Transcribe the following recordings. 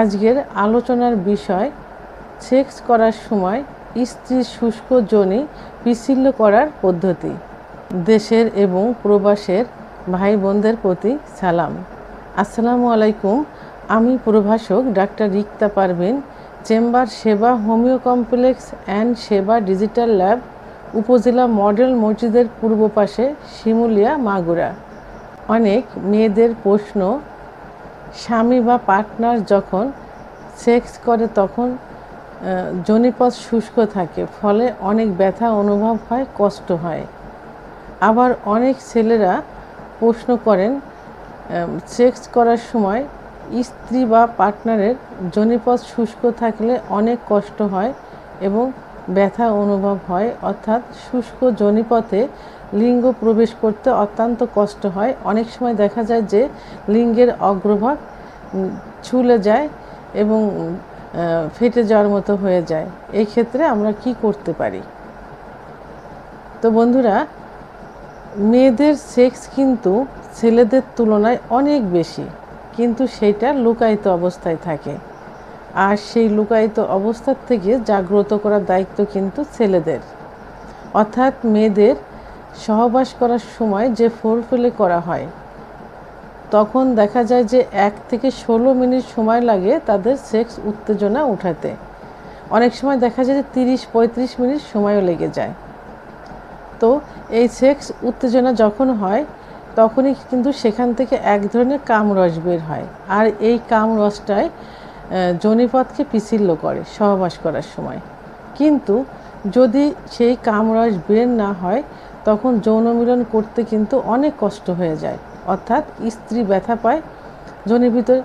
আজকের আলোচনার বিষয়, সেক্স করার সময় স্ত্রীর শুষ্ক জনি বিচ্ছিন্ন করার পদ্ধতি। দেশের এবং প্রবাসের ভাই বোনদের প্রতি সালাম। আসসালামু আলাইকুম, আমি প্রভাষক doctor Rikta Parvin, chamber Seba homeo complex and Seba digital lab, উপজেলা মডেল মসজিদের পূর্ব পাশে শিমুলিয়া মাগুরা। অনেক মেয়েদের প্রশ্ন স্বামী বা পার্টনার যখন সেক্স করে তখন জনিপথ শুষ্ক থাকে, ফলে অনেক ব্যথা অনুভব হয়, কষ্ট হয়। আবার অনেক ছেলেরা প্রশ্ন করেন সেক্স করার সময় স্ত্রী বা পার্টনারের জনিপথ শুষ্ক থাকলে অনেক কষ্ট হয় এবং ব্যথা অনুভব হয়, অর্থাৎ শুষ্ক জনিপথে লিঙ্গ প্রবেশ করতে অত্যন্ত কষ্ট হয়। অনেক সময় দেখা যায় যে লিঙ্গের অগ্রভাগ ছুলে যায় এবং ফেটে যাওয়ার মতো হয়ে যায়। এই ক্ষেত্রে আমরা কি করতে পারি? তো বন্ধুরা, মেয়েদের সেক্স কিন্তু ছেলেদের তুলনায় অনেক বেশি, কিন্তু সেটা লুকায়িত অবস্থায় থাকে। আর সেই লুকায়িত অবস্থার থেকে জাগ্রত করার দায়িত্ব কিন্তু ছেলেদের। অর্থাৎ মেয়েদের সহবাস করার সময় যে ফোরফেলে করা হয়, তখন দেখা যায় যে এক থেকে ষোলো মিনিট সময় লাগে তাদের সেক্স উত্তেজনা উঠাতে। অনেক সময় দেখা যায় যে তিরিশ, পঁয়ত্রিশ মিনিট সময়ও লেগে যায়। তো এই সেক্স উত্তেজনা যখন হয়, তখনই কিন্তু সেখান থেকে এক ধরনের কামরস বের হয়। আর এই কামরসটাই জনিপথকে পিছিল্য করে সহবাস করার সময়। কিন্তু যদি সেই কামরস বের না হয়, তখন যৌন মিলন করতে কিন্তু অনেক কষ্ট হয়ে যায়। অর্থাৎ স্ত্রী ব্যথা পায় জনির ভিতর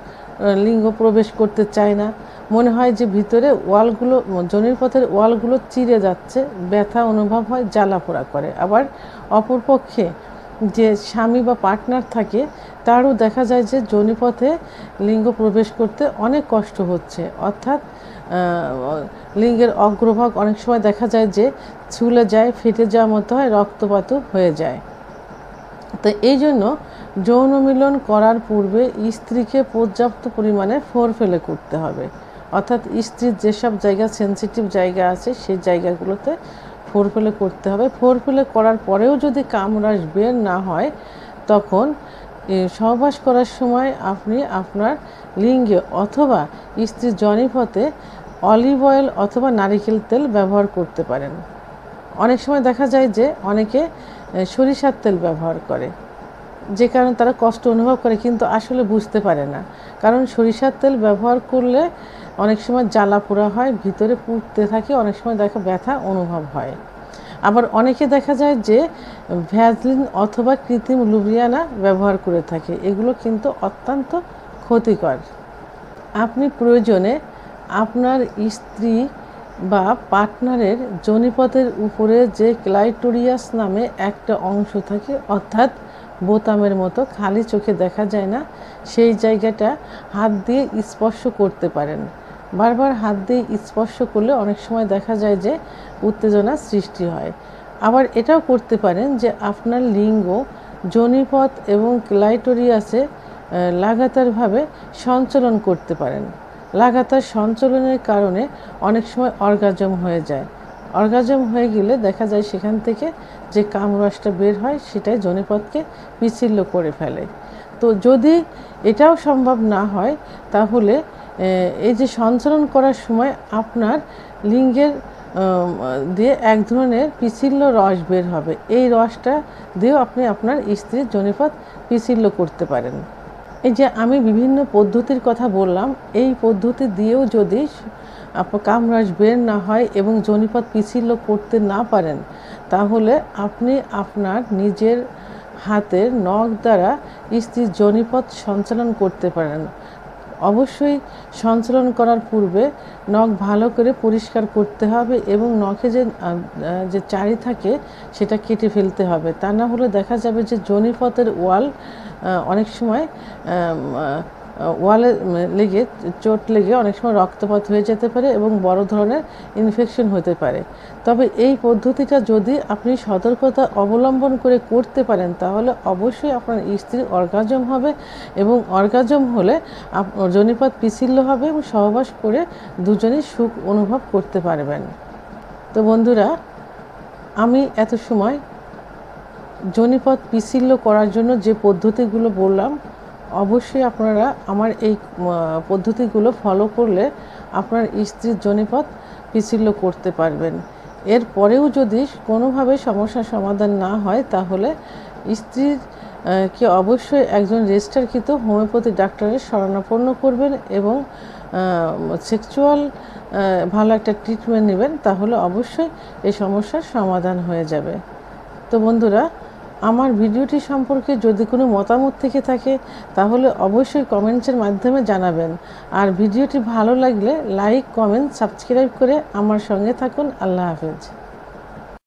লিঙ্গ প্রবেশ করতে চায় না। মনে হয় যে ভিতরে ওয়ালগুলো জনির পথের ওয়ালগুলো চিরে যাচ্ছে, ব্যথা অনুভব হয়, জ্বালা পোড়া করে। আবার অপরপক্ষে যে স্বামী বা পার্টনার থাকে, তারও দেখা যায় যে জনিপথে লিঙ্গ প্রবেশ করতে অনেক কষ্ট হচ্ছে। অর্থাৎ লিঙ্গের অগ্রভাগ অনেক সময় দেখা যায় যে ছুলে যায়, ফেটে যাওয়ার মতো হয়, রক্তপাতও হয়ে যায়। তো এই জন্য যৌন মিলন করার পূর্বে স্ত্রীকে পর্যাপ্ত পরিমাণে ফোর ফেলে করতে হবে। অর্থাৎ স্ত্রীর যেসব জায়গা সেন্সিটিভ জায়গা আছে, সেই জায়গাগুলোতে ফোর ফেলে করতে হবে। ফোর ফেলে করার পরেও যদি কামরাস বের না হয়, তখন সহবাস করার সময় আপনি আপনার লিঙ্গে অথবা স্ত্রীর জনিপথে অলিভ অয়েল অথবা নারিকেল তেল ব্যবহার করতে পারেন। অনেক সময় দেখা যায় যে অনেকে সরিষার তেল ব্যবহার করে। যে কারণে তারা কষ্ট অনুভব করে, কিন্তু আসলে বুঝতে পারে না। কারণ সরিষার তেল ব্যবহার করলে অনেক সময় জ্বালা পোড়া হয়, ভিতরে পুড়তে থাকে, অনেক সময় দেখা ব্যথা অনুভব হয়। আবার অনেকে দেখা যায় যে ভ্যাজলিন অথবা কৃত্রিম লুব্রিয়ানা ব্যবহার করে থাকে। এগুলো কিন্তু অত্যন্ত ক্ষতিকর। আপনি প্রয়োজনে আপনার স্ত্রী বা পার্টনারের জনিপথের উপরে যে ক্লাইটোরিয়াস নামে একটা অংশ থাকে, অর্থাৎ বোতামের মতো খালি চোখে দেখা যায় না, সেই জায়গাটা হাত দিয়ে স্পর্শ করতে পারেন। বারবার হাত দিয়ে স্পর্শ করলে অনেক সময় দেখা যায় যে উত্তেজনা সৃষ্টি হয়। আবার এটাও করতে পারেন যে আপনার লিঙ্গ জনিপথ এবং ক্লাইটোরিয়াসে লাগাতারভাবে সঞ্চালন করতে পারেন। লাগাতার সঞ্চালনের কারণে অনেক সময় অর্গাজম হয়ে যায়। অর্গাজম হয়ে গেলে দেখা যায় সেখান থেকে যে কামরসটা বের হয় সেটাই জনিপথকে বিচ্ছিন্ন করে ফেলে। তো যদি এটাও সম্ভব না হয়, তাহলে এই যে সঞ্চালন করার সময় আপনার লিঙ্গের দিয়ে এক ধরনের পিছিল্য রস বের হবে। এই রসটা দিয়েও আপনি আপনার স্ত্রীর জনিপথ পিছিল্য করতে পারেন। এই যে আমি বিভিন্ন পদ্ধতির কথা বললাম, এই পদ্ধতি দিয়েও যদি কামরাজ বের না হয় এবং জনিপাত পিছিলো করতে না পারেন, তাহলে আপনি আপনার নিজের হাতের নখ দ্বারা স্ত্রীর জনিপথ সঞ্চালন করতে পারেন। অবশ্যই সঞ্চালন করার পূর্বে নখ ভালো করে পরিষ্কার করতে হবে এবং নখে যে যে চারি থাকে সেটা কেটে ফেলতে হবে। তা না হলে দেখা যাবে যে জনিপথের ওয়াল অনেক সময় ওয়ালে লেগে, চোট লেগে অনেক সময় রক্তপাত হয়ে যেতে পারে এবং বড় ধরনের ইনফেকশন হতে পারে। তবে এই পদ্ধতিটা যদি আপনি সতর্কতা অবলম্বন করে করতে পারেন, তাহলে অবশ্যই আপনার স্ত্রীর অর্গাজম হবে এবং অর্গাজম হলে জনিপথ পিছিল্য হবে এবং সহবাস করে দুজনেই সুখ অনুভব করতে পারবেন। তো বন্ধুরা, আমি এত সময় জনিপথ পিছিল্য করার জন্য যে পদ্ধতিগুলো বললাম অবশ্যই আপনারা আমার এই পদ্ধতিগুলো ফলো করলে আপনার স্ত্রীর জনিপথ পিছিল্য করতে পারবেন। এরপরেও যদি কোনোভাবে সমস্যার সমাধান না হয়, তাহলে স্ত্রীর কে অবশ্যই একজন রেজিস্টারকৃত হোমিওপ্যাথি ডাক্তারের শরণাপন্ন করবেন এবং সেক্সুয়াল ভালো একটা ট্রিটমেন্ট নেবেন, তাহলে অবশ্যই এই সমস্যার সমাধান হয়ে যাবে। তো বন্ধুরা আমার ভিডিওটি সম্পর্কে যদি কোনো মতামত থেকে থাকে, তাহলে অবশ্যই কমেন্টসের মাধ্যমে জানাবেন। আর ভিডিওটি ভালো লাগলে লাইক, কমেন্ট, সাবস্ক্রাইব করে আমার সঙ্গে থাকুন। আল্লাহ হাফেজ।